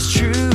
it's true.